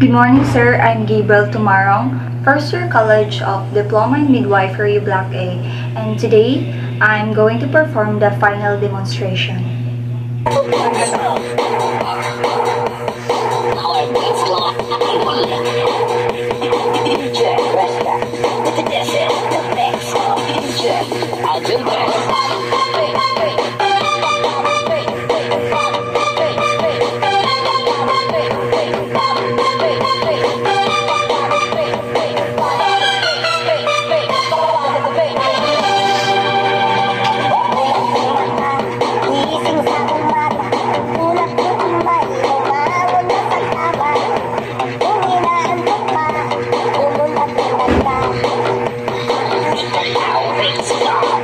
Good morning, sir. I'm Gabriel Tomarong, first year college of Diploma in Midwifery Block A, and today I'm going to perform the final demonstration. I'll do